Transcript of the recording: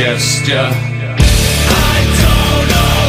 gesture. Uh, I don't know.